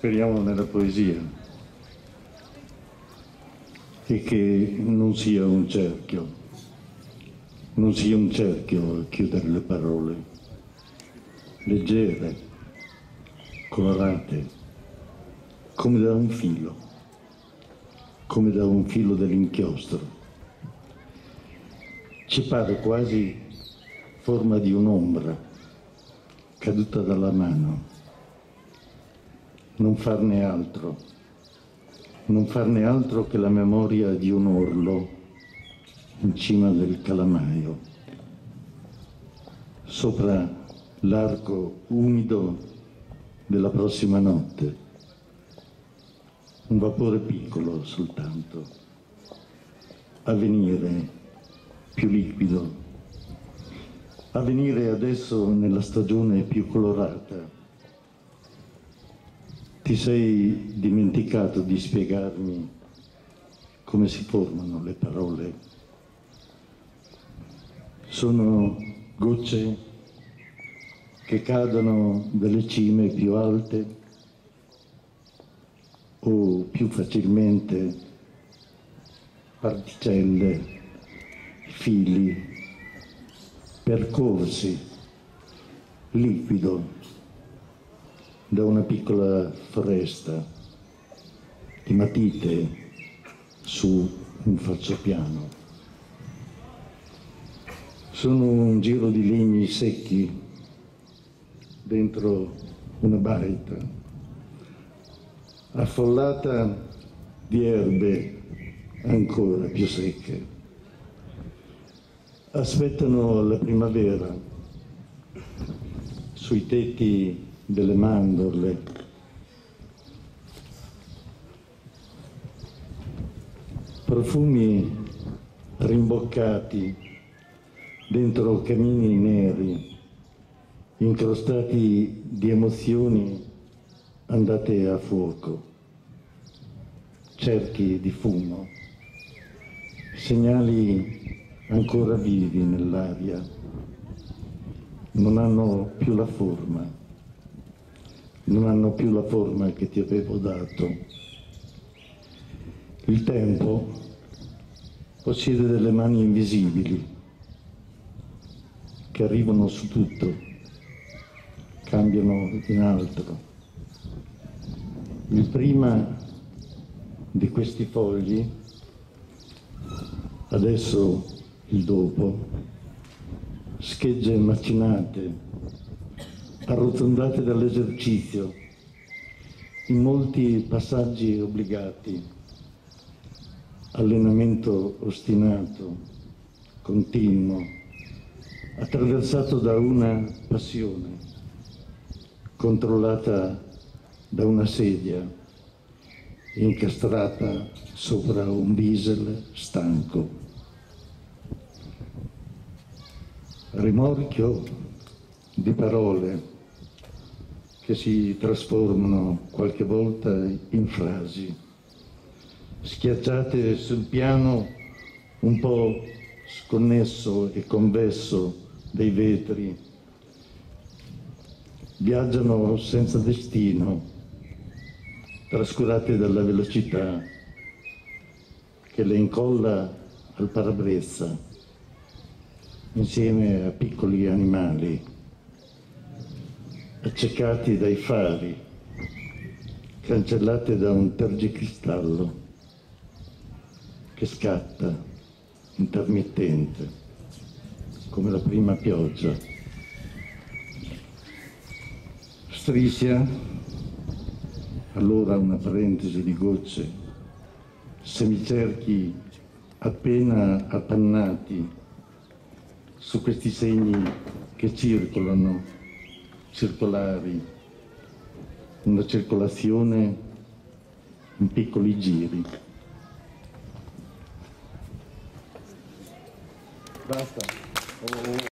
speriamo nella poesia. E che non sia un cerchio, non sia un cerchio a chiudere le parole, leggere, colorate, come da un filo, come da un filo dell'inchiostro. Ci pare quasi forma di un'ombra caduta dalla mano non farne altro, non farne altro che la memoria di un orlo in cima del calamaio, sopra l'arco umido della prossima notte, un vapore piccolo soltanto, a venire più liquido, a venire adesso nella stagione più colorata ti sei dimenticato di spiegarmi come si formano le parole? Sono gocce che cadono dalle cime più alte o più facilmente particelle, fili, percorsi, liquido da una piccola foresta di matite su un falsopiano. Sono un giro di legni secchi dentro una baita, affollata di erbe ancora più secche. Aspettano la primavera sui tetti delle mandorle. Profumi rimboccati dentro camini neri, incrostati di emozioni andate a fuoco, cerchi di fumo, segnali ancora vivi nell'aria, non hanno più la forma non hanno più la forma che ti avevo dato. Il tempo possiede delle mani invisibili che arrivano su tutto, cambiano in altro. Il prima di questi fogli, adesso il dopo, schegge macinate arrotondate dall'esercizio, in molti passaggi obbligati, allenamento ostinato, continuo, attraversato da una passione, controllata da una sedia, incastrata sopra un diesel stanco. Rimorchio di parole che si trasformano qualche volta in frasi, schiacciate sul piano un po' sconnesso e convesso dei vetri, viaggiano senza destino, trascurate dalla velocità che le incolla al parabrezza insieme a piccoli animali accecati dai fari, cancellate da un tergicristallo che scatta, intermittente, come la prima pioggia. Striscia, allora una parentesi di gocce, semicerchi appena appannati su questi segni che circolano circolari, una circolazione in piccoli giri. Basta.